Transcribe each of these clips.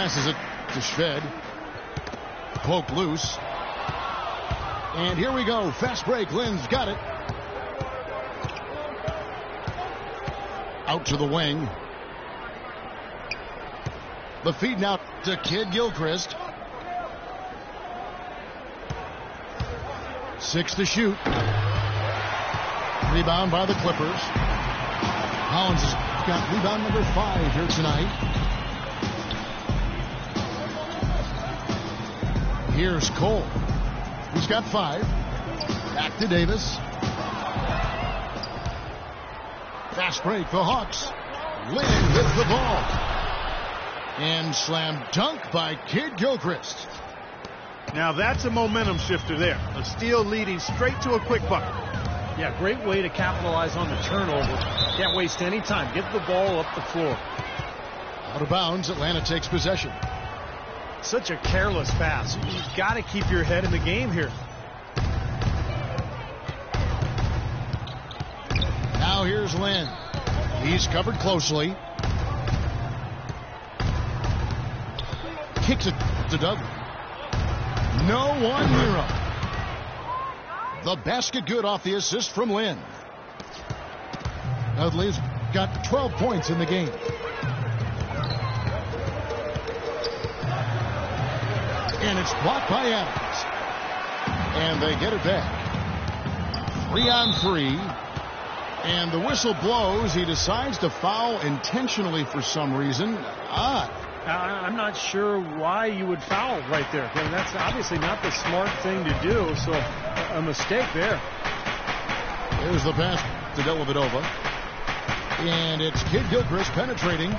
passes it to Shved. Poke loose. And here we go. Fast break. Lin's got it. Out to the wing. The feed now to Kidd Gilchrist. Six to shoot. Rebound by the Clippers. Hollins has got rebound number five here tonight. Here's Cole. He's got five. Back to Davis. Fast break, for Hawks. Lin with the ball. And slam dunk by Kidd Gilchrist. Now that's a momentum shifter there. A steal leading straight to a quick bucket. Yeah, great way to capitalize on the turnover. Can't waste any time. Get the ball up the floor. Out of bounds, Atlanta takes possession. Such a careless pass. You've got to keep your head in the game here. Now here's Lin. He's covered closely. Kicks it to Dudley. No one near him. The basket good off the assist from Lin. Dudley's got 12 points in the game. And it's blocked by Adams. And they get it back. Three on three. And the whistle blows. He decides to foul intentionally for some reason. Odd. I'm not sure why you would foul right there. I mean, that's obviously not the smart thing to do. So a mistake there. There's the pass to Dellavedova. And it's Kidd Gilchrist penetrating.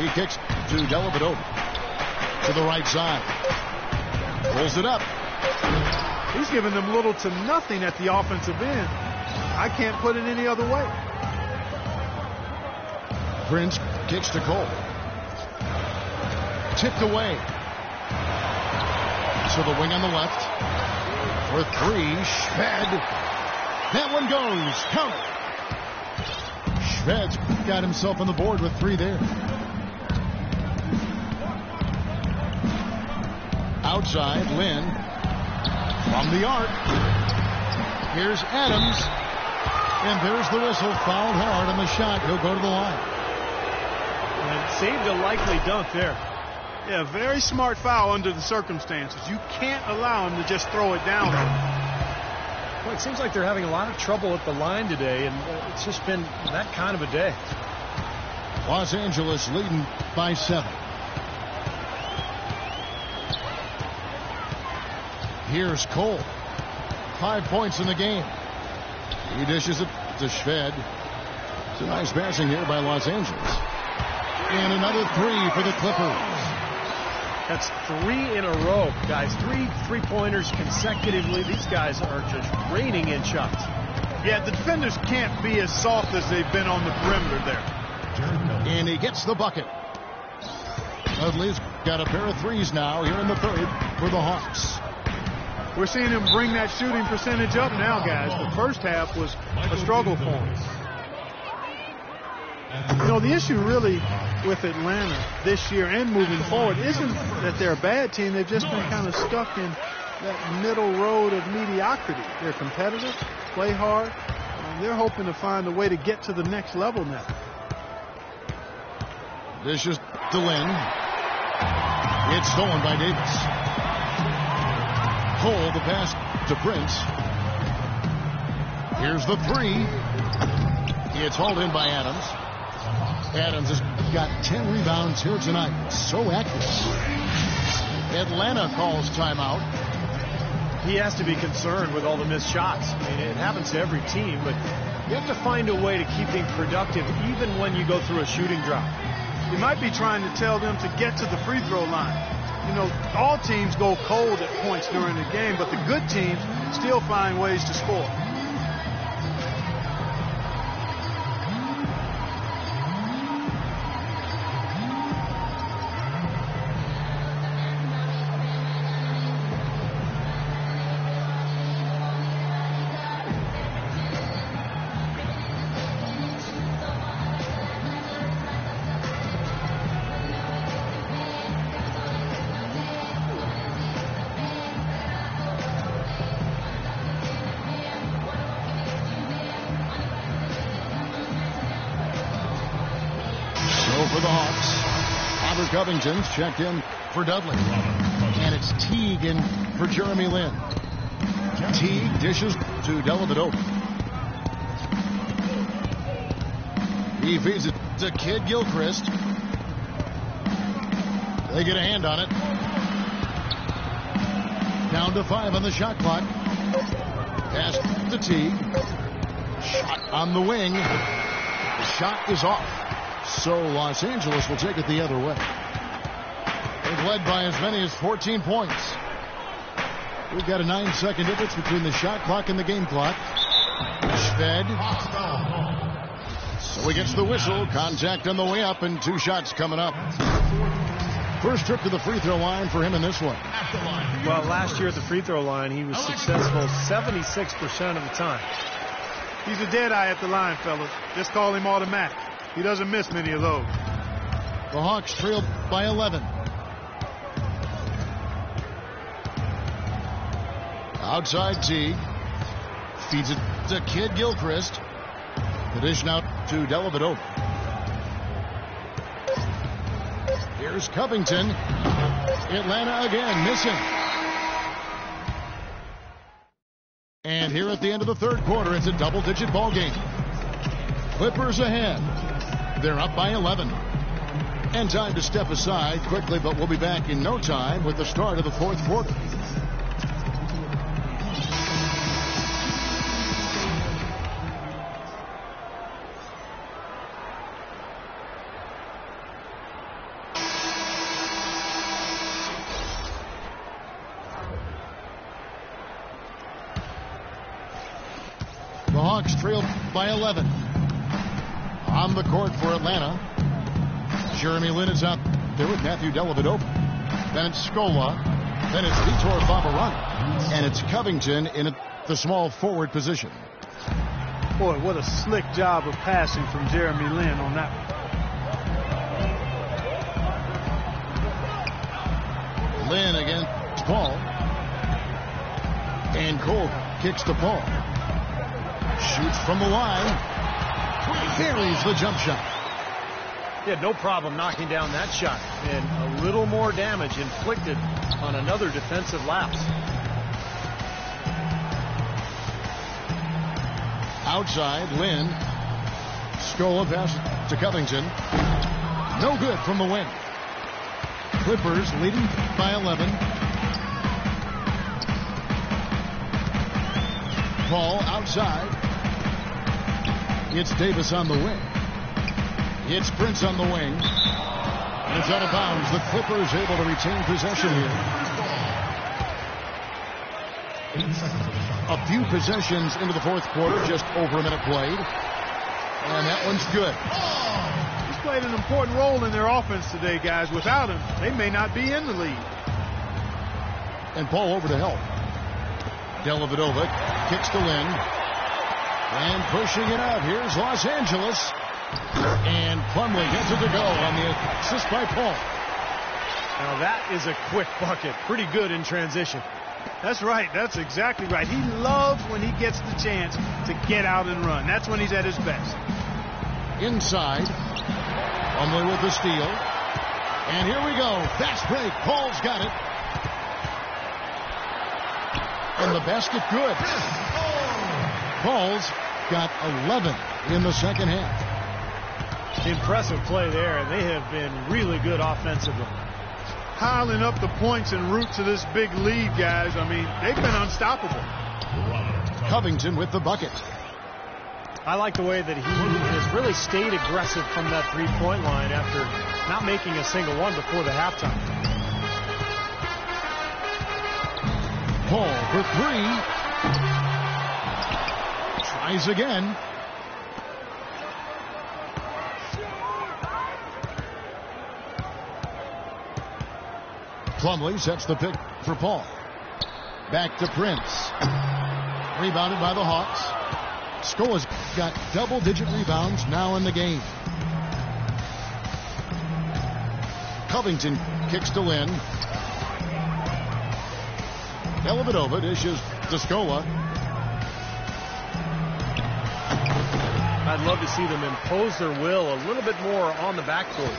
He kicks to Dellavedova. To the right side. Pulls it up. He's giving them little to nothing at the offensive end. I can't put it any other way. Prince kicks to Cole. Tipped away. So the wing on the left. For three, Shved. That one goes. Count. Shved's got himself on the board with three there. Outside, Lin. From the arc. Here's Adams. And there's the whistle. Fouled hard on the shot. He'll go to the line. And saved a likely dunk there. Yeah, very smart foul under the circumstances. You can't allow him to just throw it down. Well, it seems like they're having a lot of trouble at the line today, and uh, it's just been that kind of a day. Los Angeles leading by seven. Here's Cole. Five points in the game. He dishes it to Shved. It's a nice passing here by Los Angeles. And another three for the Clippers. That's three in a row, guys. Three three-pointers consecutively. These guys are just raining in shots. Yeah, the defenders can't be as soft as they've been on the perimeter there. And he gets the bucket. Dudley's got a pair of threes now here in the third for the Hawks. We're seeing him bring that shooting percentage up now, guys. The first half was a struggle for him. You know, the issue really with Atlanta this year and moving forward isn't that they're a bad team. They've just been kind of stuck in that middle road of mediocrity. They're competitive, play hard, and they're hoping to find a way to get to the next level now. This is to Lin. It's stolen by Davis. Cole, the pass to Prince. Here's the three. It's hauled in by Adams. Adams has got 10 rebounds here tonight. So accurate. Atlanta calls timeout. He has to be concerned with all the missed shots. I mean, it happens to every team, but you have to find a way to keep being productive even when you go through a shooting drought. He might be trying to tell them to get to the free throw line. You know, all teams go cold at points during the game, but the good teams still find ways to score. The Hawks. Robert Covington's checked in for Dudley. And it's Teague in for Jeremy Lin. Teague dishes to Dellavedova. He feeds it to Kidd Gilchrist. They get a hand on it. Down to five on the shot clock. Pass to Teague. Shot on the wing. The shot is off. So Los Angeles will take it the other way. They've led by as many as 14 points. We've got a nine second difference between the shot clock and the game clock. Shved. So he gets the whistle. Contact on the way up and two shots coming up. First trip to the free throw line for him in this one. Well, last year at the free throw line, he was successful 76% of the time. He's a dead eye at the line, fellas. Just call him automatic. He doesn't miss many of those. The Hawks trail by 11. Outside Teague. Feeds it to Kidd Gilchrist. The out to Dellavedova. Here's Covington. Atlanta again missing. And here at the end of the third quarter, it's a double-digit ball game. Clippers ahead. They're up by 11. And time to step aside quickly, but we'll be back in no time with the start of the fourth quarter. By 11. On the court for Atlanta. Jeremy Lin is out there with Matthew Dellavedova. Then it's Scola. Then it's Vitor Faverani. And it's Covington in the small forward position. Boy, what a slick job of passing from Jeremy Lin on that one. Lin against Paul. And Cole kicks the ball. Shoots from the line. Carries the jump shot. He had no problem knocking down that shot. And a little more damage inflicted on another defensive lapse. Outside, Lin. Scola pass to Covington. No good from the wing. Clippers leading by 11. Paul outside. It's Davis on the wing. It's Prince on the wing. And it's out of bounds. The Clippers able to retain possession here. A few possessions into the fourth quarter, just over a minute played. And that one's good. He's played an important role in their offense today, guys. Without him, they may not be in the lead. And Paul over to help. Dellavedova kicks to Lin. And pushing it out. Here's Los Angeles. And Plumlee gets it to go on the assist by Paul. Now that is a quick bucket. Pretty good in transition. That's right. That's exactly right. He loves when he gets the chance to get out and run. That's when he's at his best. Inside. Plumlee with the steal. And here we go. Fast break. Paul's got it. And the basket good. Paul's got 11 in the second half. Impressive play there, and they have been really good offensively. Piling up the points en route to this big lead, guys. I mean, they've been unstoppable. Covington with the bucket. I like the way that he has really stayed aggressive from that three-point line after not making a single one before the halftime. Paul for three. Tries again. Plumlee sets the pick for Paul. Back to Prince. Rebounded by the Hawks. Scola's got double-digit rebounds now in the game. Covington kicks to Lin. Dellavedova dishes to Scola. I'd love to see them impose their will a little bit more on the backcourt.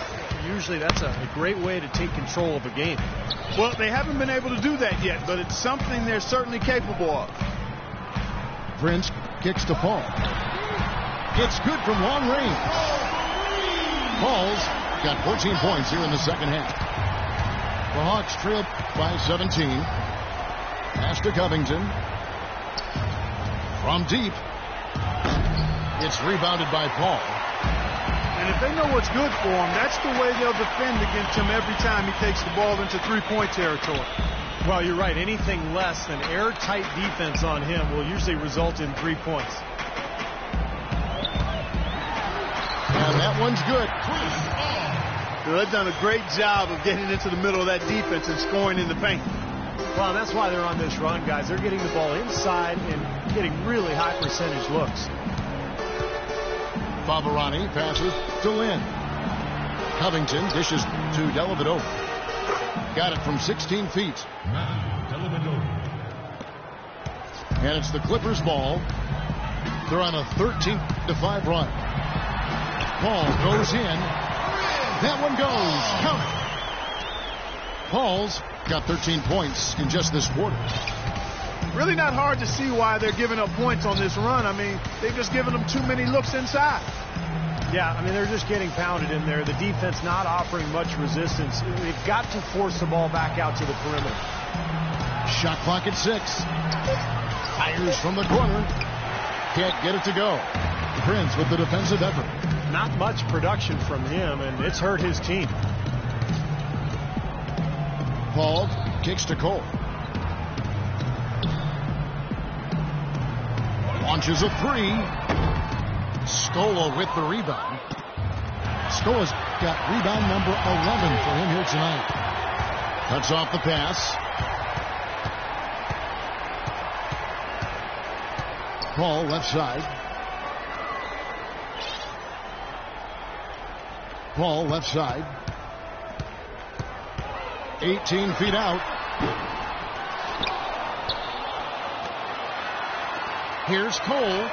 Usually that's a, a great way to take control of a game. Well, they haven't been able to do that yet, but it's something they're certainly capable of. Prince kicks to Paul. It's good from long range. Paul's got 14 points here in the second half. The Hawks trail by 17. Pass to Covington. From deep. It's rebounded by Paul. And if they know what's good for him, that's the way they'll defend against him every time he takes the ball into three-point territory. Well, you're right. Anything less than airtight defense on him will usually result in three points. And that one's good. They've done a great job of getting into the middle of that defense and scoring in the paint. Well, that's why they're on this run, guys. They're getting the ball inside and getting really high percentage looks. Faverani passes to Lin. Covington dishes to Dellavedova. Got it from 16 feet. And it's the Clippers ball. They're on a 13 to 5 run. Paul goes in. That one goes. Count it. Paul's got 13 points in just this quarter. Really not hard to see why they're giving up points on this run. I mean, they've just given them too many looks inside. Yeah, I mean, they're just getting pounded in there. The defense not offering much resistance. They've got to force the ball back out to the perimeter. Shot clock at six. Fires from the corner. Can't get it to go. Prince with the defensive effort. Not much production from him, and it's hurt his team. Paul kicks to Cole. Launches a three. Scola with the rebound. Scola's got rebound number 11 for him here tonight. Cuts off the pass. Paul left side. Paul left side. 18 feet out. Here's Cole.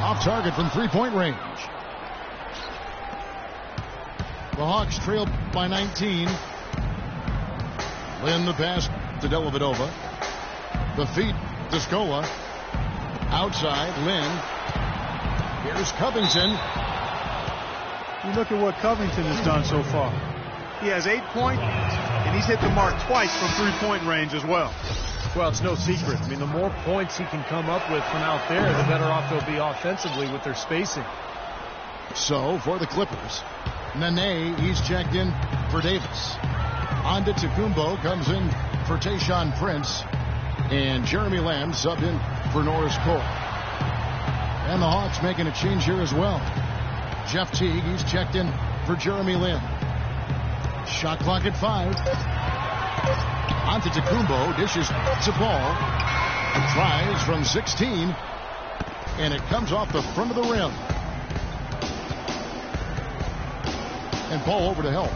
Off target from three-point range. The Hawks trail by 19. Lin the pass to Dellavedova. The feet to Scola. Outside, Lin. Here's Covington. You look at what Covington has done so far. He has eight points, and he's hit the mark twice from three-point range as well. Well, it's no secret. I mean, the more points he can come up with from out there, the better off they'll be offensively with their spacing. So, for the Clippers, Nene, he's checked in for Davis. Antetokounmpo comes in for Tayshaun Prince. And Jeremy Lamb subbed in for Norris Cole. And the Hawks making a change here as well. Jeff Teague, he's checked in for Jeremy Lin. Shot clock at five. Antetokounmpo dishes to Paul. Tries from 16. And it comes off the front of the rim. And Paul over to help.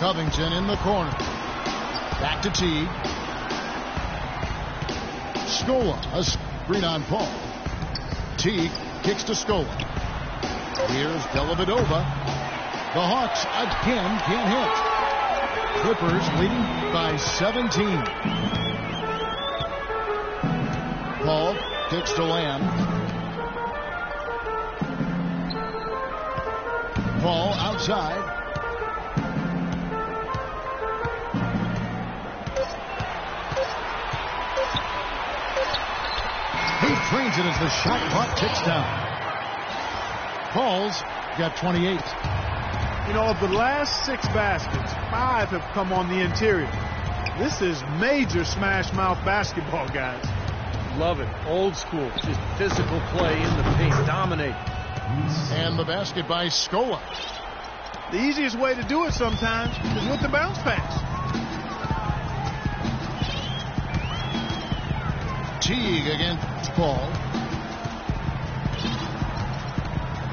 Covington in the corner. Back to Teague. Scola, a screen on Paul. Teague kicks to Scola. Here's Dellavedova. The Hawks again can't hit. Clippers leading by 17. Paul kicks to Lamb. Paul outside. He trains it as the shot clock ticks down. Paul's got 28. You know, of the last six baskets, five have come on the interior. This is major smash mouth basketball, guys. Love it. Old school. Just physical play in the paint. Dominate. And the basket by Scola. The easiest way to do it sometimes is with the bounce pass. Teague against Paul.